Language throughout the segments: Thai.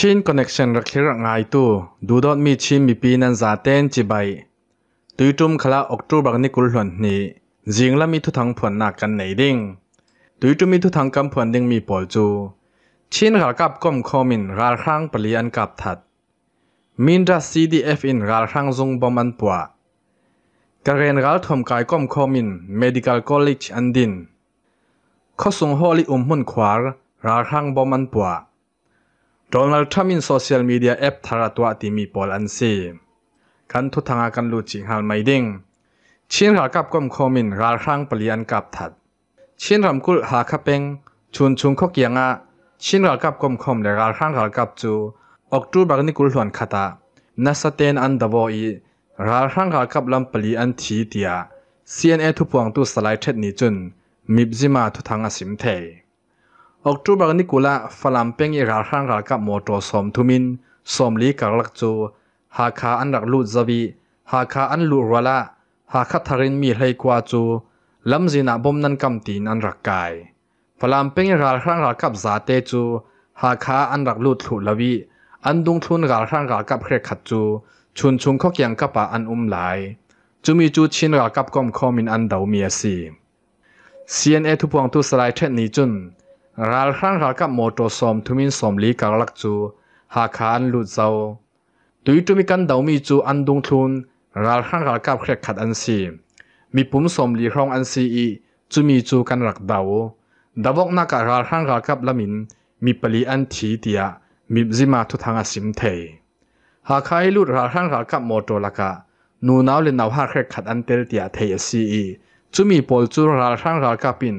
ชินคอนเนคชันรักเชื่ง่ายตัวดูดอดมีชินมีปีนันซาเตนจีใบตุยจุ่มขลาออกตัวบังนิกุลหลนนี้จิงและมีทุทังผวนหนักกันในดิ่งตุยจุ่มมีทุทังกำผวนดิ่งมีปอลจูชินขากับก้มคอมินราครั้งเปลี่ยนกับถัดมินรัสซีดีเอฟอินราครั้งซุงบอมันปัวกระเรนกาทมกายก้มคอมินมีดิคาลคอลเลจอันดินข้อสงฮอลิอุมมุนขวาราครั้งบอมันปัว Donald Trump in social media app thara tua ti mi pol an si kan thu thanga kan lu chi hal mai ding chin ral kap kom khomin ral khang palian kap that chin ram kul ha kha peng chun chung khok yanga chin ral kap kom khom le ral khang ral kap chu october ni kul hlon khata na saten an davo i ral khang ral kap lam pali an thi tia cna thu puang tu salai thet ni chun mipzima thu thanga sim thei October ni kula falam peng i ral hang ral kap moto som thumin som li karlak chu ha kha an rak lu zawi ha kha an lu wala ha kha tharin mi hlei kwa chu lamzina bom nan kam tin an rak kai falam peng i ral hang ral kap za te chu ha kha an rak lu thlu lawi an dung thun ral hang ral kap khre khat chu chun chung khok yang kapa an um lai chumi chu chin ral kap kom khomin an dau mi asi CNA thu puang tu salai thet ni chun รัลครั้งรัลกับโมโตสอมทุมินสอมลีกักลักจูหาคานลุดเจ้าตุยตุมิกันดาวมีจูอันดุงทุนรัลครั้งรัลกับเครกขัดอันซีมีปุ่มสอมลีรองอันซีอีจูมีจูกันรักดาวดาวกนักรัลครั้งรัลกับละมินมีปลีอันทีเดียมีจิมาทุทางอสิมเทหากใครลุดรัลครั้งรัลกับโมโตลักะนูนาวเลนนาวหาเครกขัดอันเตลเดียเทียซีอีจูมีปอลจูรัลครั้งรัลกับปิน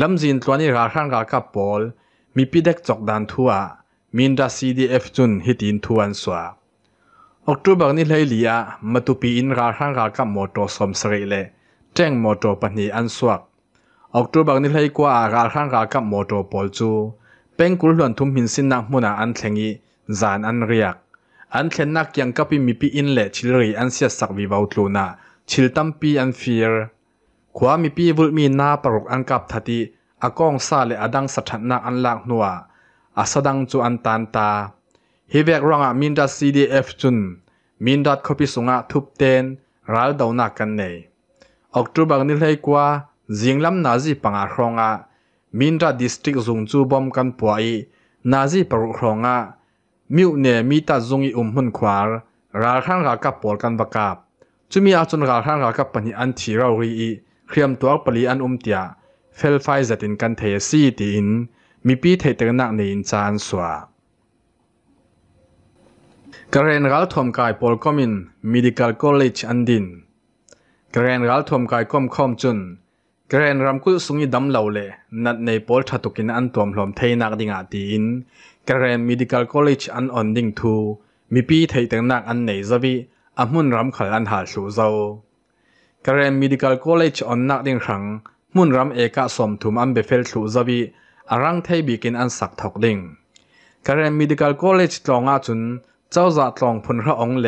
ลำจินตัวนี้ราคางรากับปอลมีปีเด็กจอกดันทัวมินดาซีดีเอฟจุนฮิตินทวนสวาออกตุบักนี้เลยลียมาตุปีอินราคางรากับมอโตสมสรีเลแจ้งมอโตปนีอันสวกออกตุบักนี้เลยกว่าราคางรากับมอโตปอลจูเป็นกุลหลวนทุมหินสินนักมุนาอันเทงีจานอันเรียกอันเทนนักยังกับมีปีอินเลชิลรีอันเสียสักวิวาวตลูนาชิลตัมปีอันฟีร์ ขวามีปีวุลมีนาปรุกอันกับทัดีอากองซาเลอดังสถานะอันลากนัวอาสดังจูอันตันตาฮิเวกรองอามินดัสซีดีเอฟจุนมินดัดคบิสุงะทุบเตนรัลดาวนักกันเนยออกตุบังนิเลยกว่าจิงลำนาซีปังอาครองอามินดัดดิสตริกซุงจูบอมกันป่วยนาซีปรุกครองอามิวเนมีตาซุงอีอุมหุนควาร์รัลขังรักกับปอลกันบักาบจุมีอาจุนรัลขังรักกับปนิอันทีเรารีอี เครียมตัวปลีอันอุมเตียเฟลไฟจัดินกันเทซีตีนมีปีเทตนักในอินจานสวากระเรนรัลทอมกายปอลคอมิน medical college อันดินกระเรนรัลทอมกายคอมคอมจุนกระเรนรำคุสุงีดำเหลาเลนัดในปอลทัตุกินอันตัวมลมเทนักดิงอาตีนกระเรน medical college อันออนดิงทูมีปีเทตนักอันในซาวีอามุนรำขลันหาสูเจ้า กระเรน medical college อันนักดิงครั้งมุนรำเอกะสมทุมอันเบเฟลทูซาวีอารังเทบิกินอันสักทอกดิงกระเรนมิดิคอลคอลเลจตองอาจุนเจ้าจะตองพุนระองเล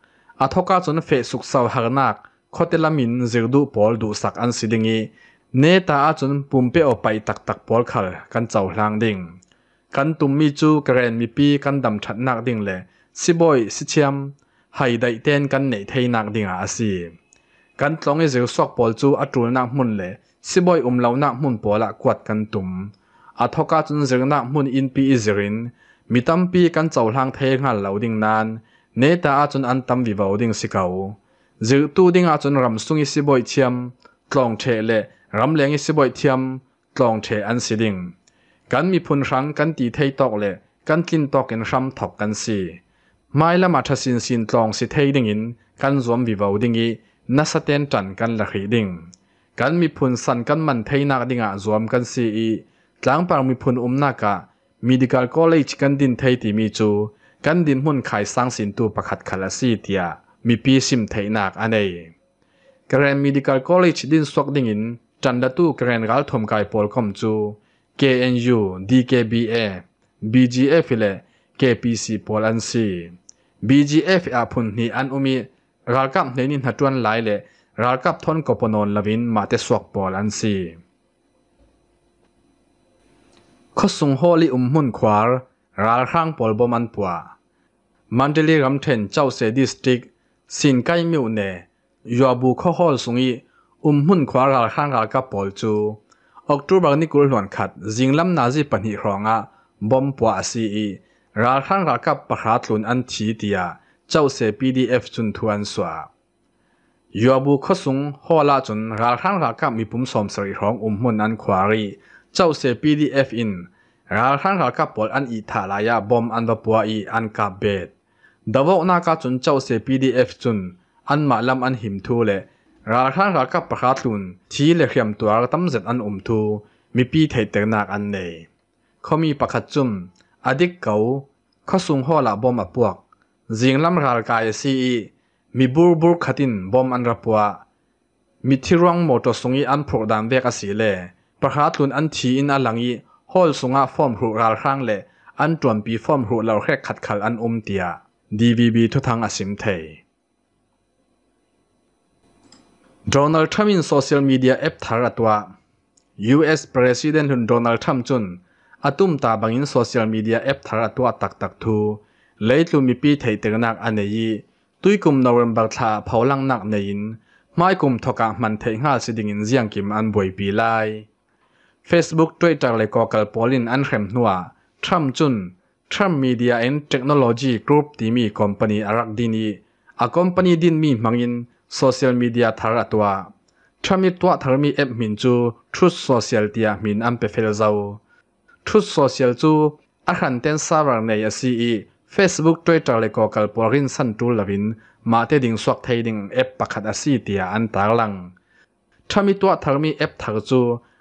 a thoka chun fe suk saw harnak ขอเตลามินเจอดูพอลดูสักอันสิดิงีเนตาอาจนปุ่มเปอไปตักตักพอลขัลกันเจ้าหลังดิ่งกันตุมมีจูกระเรนมีปีกันดำชัดนักดิ่งเลยสิบอยสิเชียมให้ได้เต้นกันในเทนักดิ่งอาศีกันตรงไอเจ้าสอกปอลจูอัตรูนักมุนเลยสิบอยอุ้มเหล่านักมุนปอละกวดกันตุมอัทกาจนเจ้านักมุนอินปีอิจรินมีตั้มปีกันเจ้าหลางเทงันเหล่าดิ่งนาน เนตาอาจนอันตั้มวิวาดิ่งสิเกาจิตตูดิ่งอาจนรำสุงอิสิบอยเชียมตรงเทเลรำเลียงอิสิบอยเทียมตรงเทอันสิดิ่งกันมีพุนรังกันตีเทยตอกเลกันกินตอกกันรำถกกันสีไม่ละมาทัสินสินตรองสิเทยดิ่งินกันรวมวิวาดิ่งีนัสเตนจันกันละขีดิ่งกันมีพุนสันกันมันเทยนักดิ่งอะรวมกันสีอีหลังปางมีพุนอุมนักะ medical college กันดินเทยตีมีจู กันดินหุ่นขายสร้างสินตูประคัดขลาสีเตียมีปีสิมเทนักอันเองกรน medical college ดินสวกดิ่งินจันดตู้กรนกัลทมกายปอลคอมจู KNU DKBA BGF และ KPC ปอลันซี BGF อาพุนนี่อันอุมีรัลกับในนินหัดวนหลายเลยรัลกับทนกปนนลวินมาเตสวกปอลันซีขสุงโฮลีอุมมุนควาร์ รัลครั้งปอลบมันปัวมันเดลีรัมเทนเจ้าเซดิสติกสินไกมิวเนยัวบูข้ฮอลสุงีอุมหุ่นควารัลครั้งรัลกับปอลจูออกตูบังนี่กุลหลวนขัดจิงลำนาจีปันหิครองอะบอมปัวซีอีรัลครั้งรัลกับประคาตลุนอันทีเดียเจ้าเซพีดีเอฟจุนทวนสวายัวบูข้อสุงฮอลาจุนรัลครั้งรัลกับมีปุ่มสอมสิริรองอุมหุ่นอันควารีเจ้าเซพีดีเอฟอิน ราขังขักับปอลอันอิทาลายาบอมอันตปัวอีอันกับเบดดาวกนาคาจุนเจ้าเซพีดีเอฟจุนอันมาลำอันหิมทูเลราขังขักับประคาตุนทีเลเขียมตัวตั้มเสร็อันอมทูมีปีเทเตนักอันเนยเขามีประคจุนอดิกเกาเขาส่งหัวละบอมอปวกจิงลำรากายซีมีบูบูขัดินบอมอันรปัวมีที่ร่องมอตสุงีอันพกดามเวกสีเล่ประคาตุนอันทีอินอันหลังอี ฮอลสงอาฟอร์มหูราข้างเลอันจวนปีฟอร์มหูเราแค่ขัดขัดอันอุมเตียดีวีบีทุกทางอสิมเท Donald Trump in social media app tharatwa US President hun Donald Trump chun atum ta bangin social media app tharatwa tak tak thu leitlu mi pi thei ternak anei tuikum November tha phaulang nak nein mai kum thoka man thei nga siding in ziang kim an boi pi lai Facebook Twitter le ko kal polin an khrem nuwa Trump chun Trump Media and Technology Group ti mi company arak dini a company din mi mangin social media thar atwa thami twa tharmi app min chu truth social tia min am pe fel zau truth social chu a khan ten server nei a si e facebook twitter le ko kal porin san tu lavin ma te ding swak thei ding app pakhat a si tia an tar lang thami twa tharmi app thar chu a min vek chek chi in tanbul anei lo ding i zalen zetin man a thei ding tia company chun thuan swa asinan tua chun app min an phwa thari เอฟอันตัวทกฟังลองอาศัยติกามีปีกันเทดิงมีจูนาวมบากทา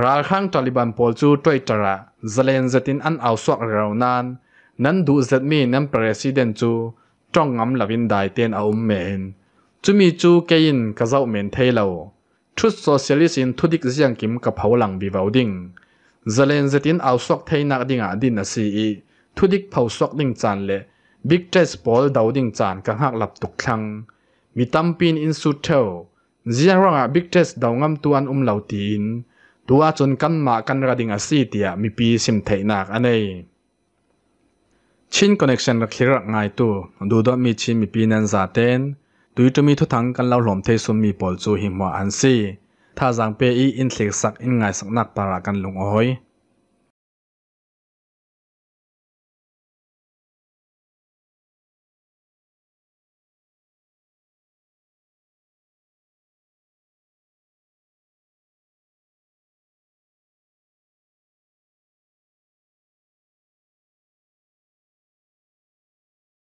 ราคังตาลิบันปอลจูตัวจระเซเลนเซตินอันเอาสวกเรานานนั้นดูเซตมีนันประธานจูจ้องงำลวินได้เตียนเอาเมนจุมีจูเกินกะเจ้าเมนเทลวทุดโซเชียลิสินทุดิกเสียงกิมกับเผาหลังบีวาวดิงเจเลนเซตินเอาสอกเทนักดิงอาดินอสีอีทุดิกเผาสอกดิงจานเล่บิ๊กเจสบอลดาวดิงจานกังหักหลับตุกคลังมีตั้มปินอินสุดเทลเจียงร่างอะบิ๊กเจสดาวงำตัวอันอุ้มเหล่าตีน ตัวจนกันมากันระดิ่งอาสีเตียมีปีสิมเทนักอันนี้ชินคอนเนคชั่นรักฮิรักง่ายตัวดูดมีชินมีปีนันซาเตนดูยจะมีทุทังกันเล่าหลอมเทสุมีปอลจูหิมว่าอันซีถ้าจังเปอีอินเล็กสักอินไงสักนักปารากันลงอ้อย